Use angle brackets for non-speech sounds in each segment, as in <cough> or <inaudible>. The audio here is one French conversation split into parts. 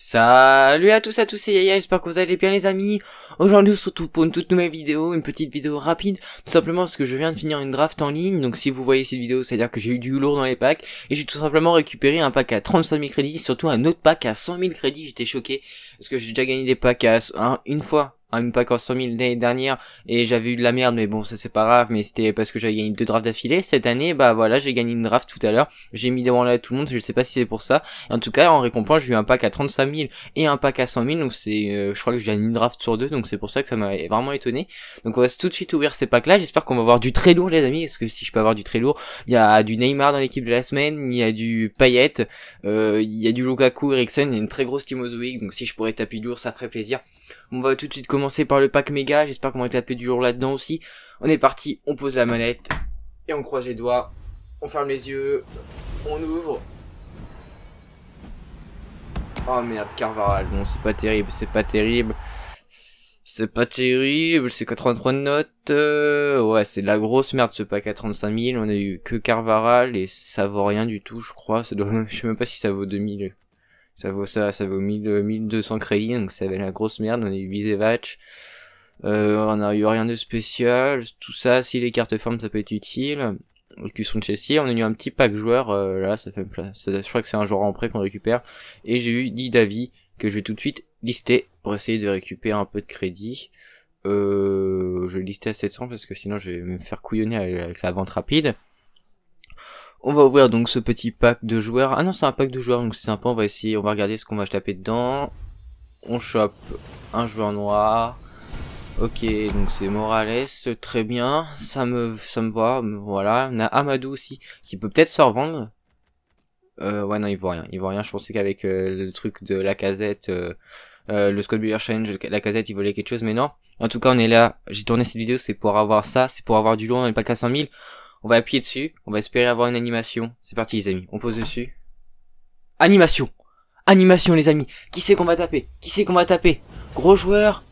Salut à tous à tous, c'est Yaya, j'espère que vous allez bien les amis. Aujourd'hui, surtout pour une toute nouvelle vidéo, une petite vidéo rapide, tout simplement parce que je viens de finir une draft en ligne, donc si vous voyez cette vidéo, c'est-à-dire que j'ai eu du lourd dans les packs, et j'ai tout simplement récupéré un pack à 35 000 crédits, surtout un autre pack à 100 000 crédits, j'étais choqué, parce que j'ai déjà gagné des packs à une fois, un pack en 100 000 l'année dernière et j'avais eu de la merde mais bon ça c'est pas grave mais c'était parce que j'avais gagné deux drafts d'affilée cette année. Bah voilà j'ai gagné une draft tout à l'heure. J'ai mis devant là tout le monde je sais pas si c'est pour ça. En tout cas en récompense j'ai eu un pack à 35 000 et un pack à 100 000 donc c'est euh, je crois que j'ai gagné une draft sur deux donc c'est pour ça que ça m'a vraiment étonné. Donc on va tout de suite ouvrir ces packs là j'espère qu'on va avoir du très lourd les amis parce que si je peux avoir du très lourd il y a du Neymar dans l'équipe de la semaine il y a du Payet euh, il y a du Lukaku Ericsson il y a une très grosse Timo donc si je pourrais taper lourd ça ferait plaisir on va tout de suite commencer par le pack méga. J'espère qu'on va taper du lourd là-dedans aussi. On est parti, on pose la manette. Et on croise les doigts. On ferme les yeux. On ouvre. Oh merde, Carvaral. Bon, c'est pas terrible, c'est pas terrible. C'est pas terrible, c'est 83 notes. Euh, ouais, c'est de la grosse merde ce pack à 35 000. On a eu que Carvaral et ça vaut rien du tout, je crois. Ça doit... <laughs> Je sais même pas si ça vaut 2000. Ça vaut ça, ça vaut 1000, 1200 crédits, donc ça va la grosse merde. On a eu Visevac. Euh, on a eu rien de spécial. Tout ça, si les cartes forment, ça peut être utile. Le cusson de. On a eu un petit pack joueur. Euh, là, ça fait Je crois que c'est un joueur en prêt qu'on récupère. Et j'ai eu 10 d'avis que je vais tout de suite lister pour essayer de récupérer un peu de crédit. Euh, je vais lister à 700 parce que sinon je vais me faire couillonner avec la vente rapide. On va ouvrir donc ce petit pack de joueurs. Ah non, c'est un pack de joueurs, donc c'est sympa. On va essayer, on va regarder ce qu'on va taper dedans. On chope un joueur noir. Ok, donc c'est Morales, très bien. Ça me, ça me va. Voilà. On a Amadou aussi, qui peut peut-être se revendre. Euh, ouais, non, il voit rien. Il voit rien. Je pensais qu'avec euh, le truc de la casette, euh, euh le Scott Builder Challenge, la casette, il volait quelque chose, mais non. En tout cas, on est là. J'ai tourné cette vidéo, c'est pour avoir ça, c'est pour avoir du long dans le pack à 100 000. On va appuyer dessus. On va espérer avoir une animation. C'est parti les amis. On pose dessus. Animation Animation les amis. Qui c'est qu'on va taper? Qui c'est qu'on va taper? Gros joueur.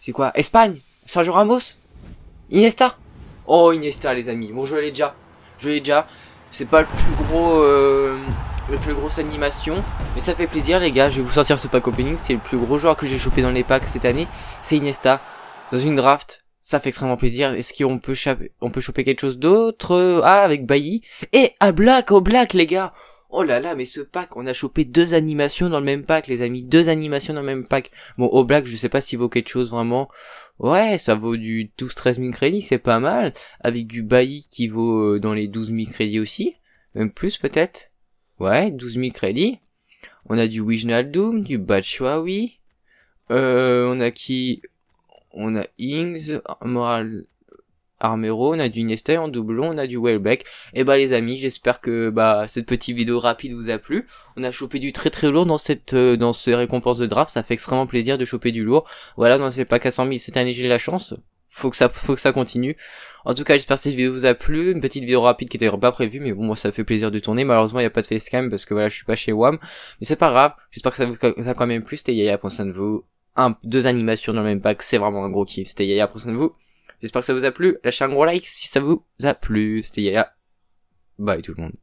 C'est quoi? Espagne? Sergio Ramos? Iniesta? Oh Iniesta les amis. Bon je l'ai déjà. Je l'ai déjà. C'est pas le plus gros... Euh, le plus grosse animation. Mais ça fait plaisir les gars. Je vais vous sortir ce pack opening. C'est le plus gros joueur que j'ai chopé dans les packs cette année. C'est Iniesta. Dans une draft ça fait extrêmement plaisir. Est-ce qu'on peut, on peut choper quelque chose d'autre Ah, avec Bailly? Et à Black, au Black, les gars Oh là là, mais ce pack, on a chopé deux animations dans le même pack, les amis. Deux animations dans le même pack. Bon, au Black, je sais pas s'il vaut quelque chose vraiment. Ouais, ça vaut du 12-13 000 crédits, c'est pas mal. Avec du Bailly qui vaut euh, dans les 12 000 crédits aussi. Même plus peut-être. Ouais, 12 000 crédits. On a du Wijnaldum, du Batshuayi. Euh, on a qui? On a Ings, Moral Armero, on a du Iniesta en doublon, on a du Welbeck. Et bah les amis, j'espère que bah cette petite vidéo rapide vous a plu. On a chopé du très très lourd dans cette euh, dans ces récompenses de draft, ça fait extrêmement plaisir de choper du lourd. Voilà, dans ces packs à 100 000 cette année j'ai la chance. Faut que ça faut que ça continue. En tout cas, j'espère que cette vidéo vous a plu, une petite vidéo rapide qui était pas prévue mais bon moi ça fait plaisir de tourner. Malheureusement, il y a pas de facecam parce que voilà, je suis pas chez WAM, mais c'est pas grave. J'espère que ça vous a quand même plu. C'était Yaya, ça de vous un, deux animations dans le même pack, c'est vraiment un gros kiff. C'était Yaya, prenez vous. J'espère que ça vous a plu. Lâchez un gros like si ça vous a plu. C'était Yaya. Bye tout le monde.